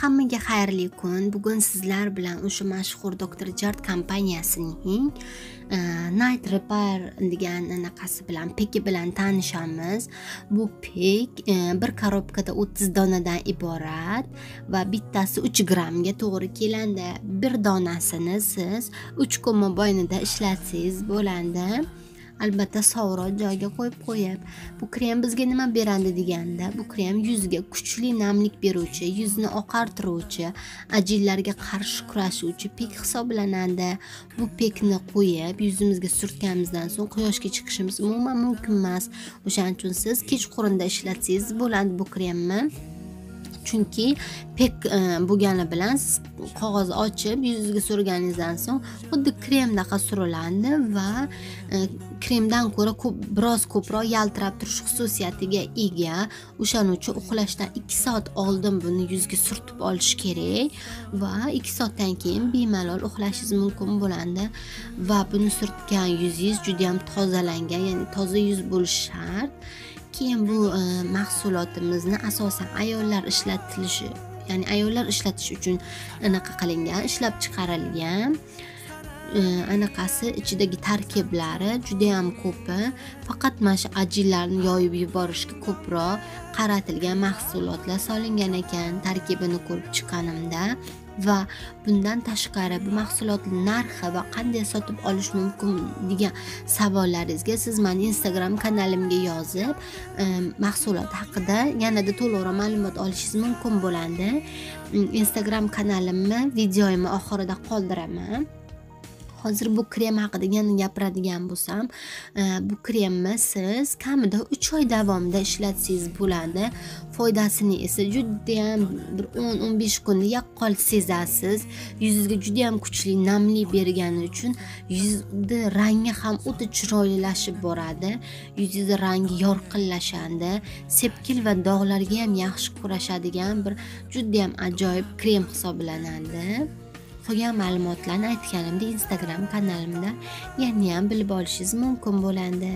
hammaga xayrli kun. Bugun sizlar bilan o'sha mashhur doktor jard kompaniyasining e, night repair degan anaqasi bilan peki bilan tanishamiz. Bu pek e, eh, bir korobkada o'ttiz donadan iborat va bittasi uch grammga to'g'ri keladi bir donasini siz uch kun mobaynida ishlatsangiz bo'ladi albatta sovrin joyiga qo'yib qo'yib. Bu krem bizga nima beradi deganda bu krem yuzga kuchli namlik beruvchi yuzni oqartiruvchi ajinlarga qarshi kurashuvchi pek hisoblanadi. Bu pekni qo'yib yuzimizga surtganimizdan so'ng quyoshga chiqishimiz umuman mumkin emas. O'shaning uchun siz kechqurunda ishlatsangiz bo'ladi bu kremni. Chunki pek e, bo'lgani bilan siz qog'oz ochib yuzingizga surganingizdan so'ng xuddi kremdaqa suriladi va e, kremdan ko'ra ko'p biroz ko'proq yaltirab turish xususiyatiga ega. O'shaning uchun uxlashdan ikki soat oldin buni yuzga surtib olish kerak va ikki soatdan keyin bemalol uxlashingiz mumkin bo'ladi. Va buni surtgan yuzingiz judayam tozalangan ya'ni toza yuz bo'lishi shart. Keyin bu e, mahsulotimizni asosan ayollar ishlatilishi ya'ni ayollar ishlatish uchun anaqa qilingan ishlab chiqarilgan anaqasi ichidagi tarkiblari judayam ko'pi. Faqat mana shu ajinlarni yoyib yuborishga ko'proq qaratilgan mahsulotlar solingan ekan tarkibini ko'rib chiqqanimda. Va bundan tashqari bu mahsulotni narxi va qanday sotib olish mumkin degan savollaringizga siz mani instagram kanalimga yozib e, mahsulot haqida yanada to'liqroq ma'lumot olishingiz mumkin bo'ladi. Instagram kanalimni videoyimni oxirida qoldiraman. Hozir bu krem haqida yana gapiradigan bo'lsam e, bu kremni siz kamida uch oy davomida ishlatsangiz bo'ladi. Foydasini esa judayam bir o'n o'n besh kunda yaqqol sezasiz. Yuzingizga judayam kuchli namlik bergani uchun yuzni rangi ham o'ta chiroylilashib boradi. Yuzingizni rangi yorqinlashadi. Sepkil va dog'larga ham yaxshi kurashadigan bir judayam ajoyib krem hisoblanadi. Qolgan ma'lumotlarni aytganimda instagram kanalimda yanayam bilib olishingiz mumkin bo'ladi.